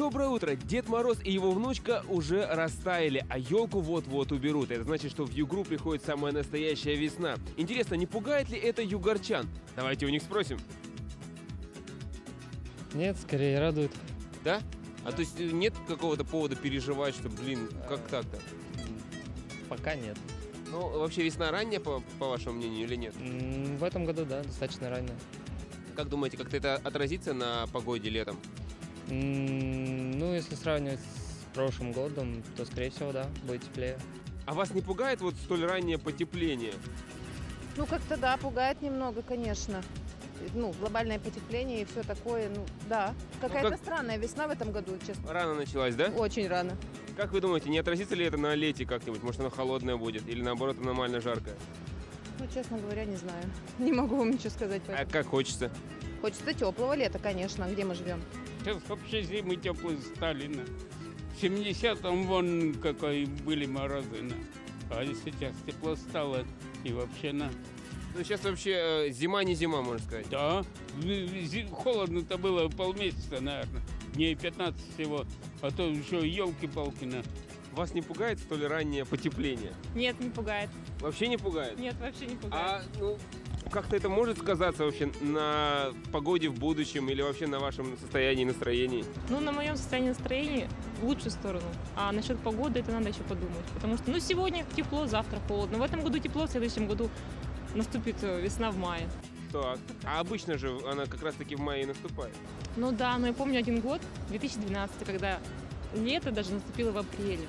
Доброе утро! Дед Мороз и его внучка уже растаяли, а елку вот-вот уберут. Это значит, что в Югру приходит самая настоящая весна. Интересно, не пугает ли это югорчан? Давайте у них спросим. Нет, скорее радует. Да? А то есть э, нет какого-то повода переживать, что, блин, как так-то? Пока нет. Ну, вообще весна ранняя, по, по вашему мнению, или нет? В этом году, да, достаточно ранее. Как думаете, как-то это отразится на погоде летом? Ну, если сравнивать с прошлым годом, то, скорее всего, да, будет теплее. А вас не пугает вот столь раннее потепление? Ну, как-то да, пугает немного, конечно. Ну, глобальное потепление и все такое, ну, да. Какая-то как- странная весна в этом году, честно. Рано началась, да? Очень рано. Как вы думаете, не отразится ли это на лете как-нибудь? Может, оно холодное будет? Или наоборот, аномально жаркое? Ну, честно говоря, не знаю. Не могу вам ничего сказать. по А этому. как хочется? Хочется теплого лета, конечно, где мы живем. Сейчас вообще зимы теплые стали. На. В 70-м вон какой были морозы. На. А сейчас тепло стало. И вообще на. Ну, сейчас вообще э, зима не зима, можно сказать. Да, холодно-то было полмесяца, наверное. Дней 15 всего. А то еще елки-палки на. Вас не пугает столь раннее потепление? Нет, не пугает. Вообще не пугает? Нет, вообще не пугает. А, ну, как-то это может сказаться вообще на погоде в будущем или вообще на вашем состоянии, настроении? Ну, на моем состоянии настроения в лучшую сторону. А насчет погоды это надо еще подумать. Потому что, ну, сегодня тепло, завтра холодно. В этом году тепло, в следующем году наступит э, весна в мае. Так. А обычно же она как раз-таки в мае наступает. Ну да, но я помню один год, 2012, когда лето даже наступило в апреле.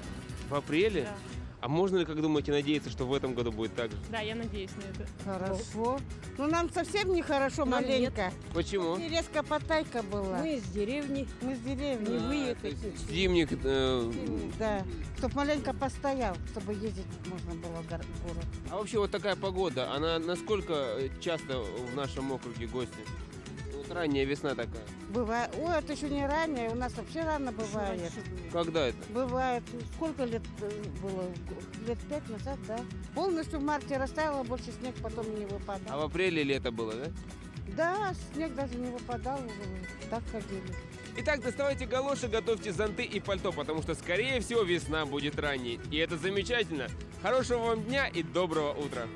В апреле? Да. А можно ли, как думаете, надеяться, что в этом году будет так же? Да, я надеюсь на это. Хорошо. Ну, нам совсем нехорошо, Нам маленько. Почему? И резко потайка была. Мы, Мы из деревни, с деревни. не А, то выехать. есть Зимник, э, Да. Чтоб маленько постоял, чтобы ездить можно было в гор- в город. а вообще вот такая погода, она насколько э, часто в нашем округе гости? Вот ранняя весна такая. Бывает. Ой, это еще не ранее, у нас вообще рано бывает. Когда это? Бывает. Сколько лет э, было? Лет пять назад, да. Полностью в марте растаяло, больше снег потом не А выпадал. в апреле лето было, да? Да, снег даже не выпадал, уже так ходили. Итак, доставайте галоши, готовьте зонты и пальто, потому что, скорее всего, весна будет ранней. И это замечательно. Хорошего вам дня и доброго утра.